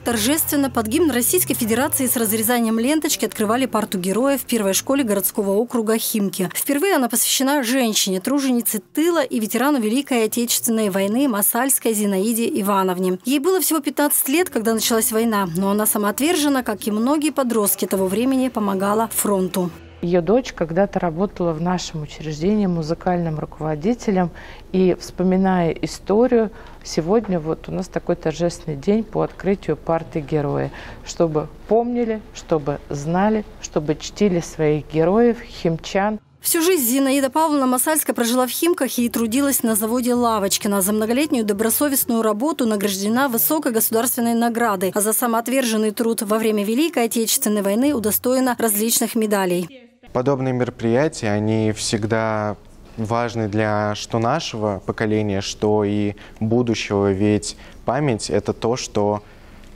торжественно под гимн Российской Федерации с разрезанием ленточки открывали парту героя в первой школе городского округа Химки. Впервые она посвящена женщине, труженице тыла и ветерану Великой Отечественной войны Масальской Зинаиде Ивановне. Ей было всего 15 лет, когда началась война, но она самоотверженно, как и многие подростки того времени, помогала фронту. Ее дочь когда-то работала в нашем учреждении музыкальным руководителем. И вспоминая историю, сегодня вот у нас такой торжественный день по открытию парты героя. Чтобы помнили, чтобы знали, чтобы чтили своих героев, химчан. Всю жизнь Зинаида Павловна Масальская прожила в Химках и трудилась на заводе Лавочкина. За многолетнюю добросовестную работу награждена высокой государственной наградой, а за самоотверженный труд во время Великой Отечественной войны удостоена различных медалей. Подобные мероприятия, они всегда важны для что нашего поколения, что и будущего, ведь память – это то, что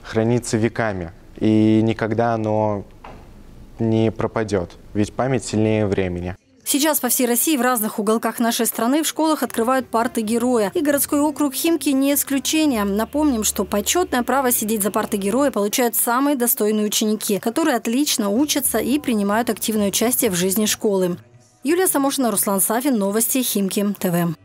хранится веками, и никогда оно не пропадет, ведь память сильнее времени. Сейчас по всей России в разных уголках нашей страны в школах открывают парты героя. И городской округ Химки не исключение. Напомним, что почетное право сидеть за парты героя получают самые достойные ученики, которые отлично учатся и принимают активное участие в жизни школы. Юлия Самошина, Руслан Сафин. Новости Химки ТВ.